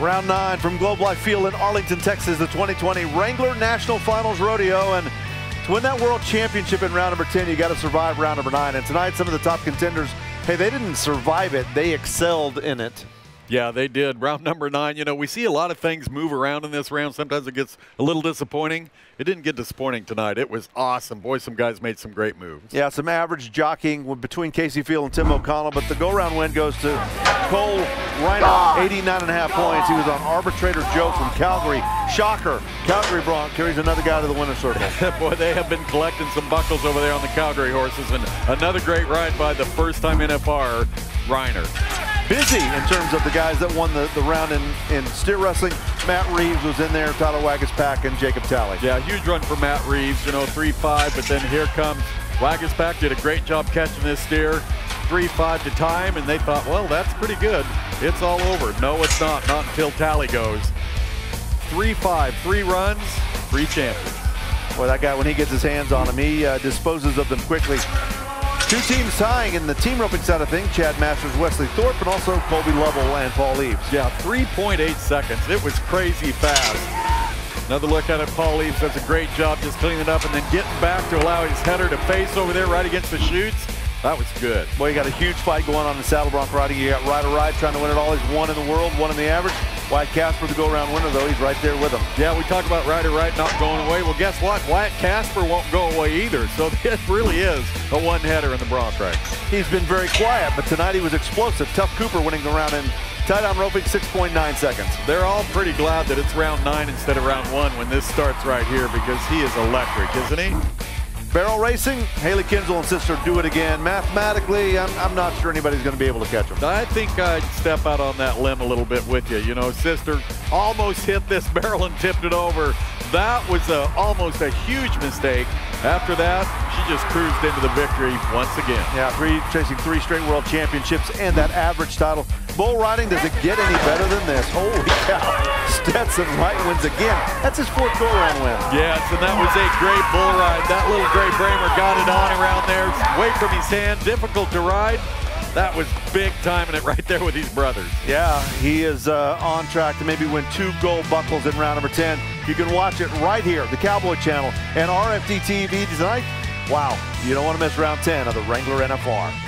Round nine from Globe Life Field in Arlington, Texas, the 2020 Wrangler National Finals Rodeo. And to win that world championship in round number 10, you got to survive round number nine. And tonight, some of the top contenders, hey, they didn't survive it, they excelled in it. Yeah, they did. Round number nine, you know, we see a lot of things move around in this round. Sometimes it gets a little disappointing. It didn't get disappointing tonight. It was awesome. Boy, some guys made some great moves. Yeah, some average jockeying between Kaycee Feild and Tim O'Connell, but the go-round win goes to Cole Reiner, 89 and a half points. He was on Arbitrator Joe from Calgary. Shocker. Calgary Bronc carries another guy to the winner's circle. Boy, they have been collecting some buckles over there on the Calgary horses, and another great ride by the first-time NFR, Reiner busy in terms of the guys that won the, the round in, in steer wrestling. Matt Reeves was in there, Tyler Waguespack, and Jacob Talley. Yeah, huge run for Matt Reeves, you know, 3-5, but then here comes Waguespack, did a great job catching this steer. 3-5 to time, and they thought, well, that's pretty good. It's all over. No, it's not. Not until Talley goes. 3-5, three runs, three champions. Boy, that guy, when he gets his hands on them, he uh, disposes of them quickly. Two teams tying in the team roping side of things, Chad Masters, Wesley Thorp, and also Colby Lovell and Paul Eaves. Yeah, 3.8 seconds. It was crazy fast. Another look at it, Paul Eaves does a great job just cleaning it up and then getting back to allow his header to face over there right against the chutes. That was good. Boy, you got a huge fight going on in saddle bronc riding. You got Ryder Wright trying to win it all. He's one in the world, one in the average. Wyatt Casper, the go-around winner, though, he's right there with him. Yeah, we talk about Ryder Wright not going away. Well, guess what? Wyatt Casper won't go away either. So it really is a one-header in the bronc race. He's been very quiet, but tonight he was explosive. Tuf Cooper winning the round in tie-down roping, 6.9 seconds. They're all pretty glad that it's round nine instead of round one when this starts right here because he is electric, isn't he? Barrel racing, Hailey Kinsel and sister do it again. Mathematically, I'm, I'm not sure anybody's going to be able to catch them. I think I'd step out on that limb a little bit with you. You know, sister almost hit this barrel and tipped it over. That was a, almost a huge mistake. After that, she just cruised into the victory once again. Yeah, three, chasing three straight world championships and that average title. Bull riding, does it get any better than this? Holy cow. Stetson Wright wins again. That's his fourth go-around win. Yes, and that was a great bull ride. That little Gray Bramer got it on around there, away from his hand, difficult to ride. That was big timing it right there with his brothers. Yeah, he is uh, on track to maybe win two gold buckles in round number 10. You can watch it right here, the Cowboy Channel and RFD TV tonight. Wow, you don't want to miss round 10 of the Wrangler NFR.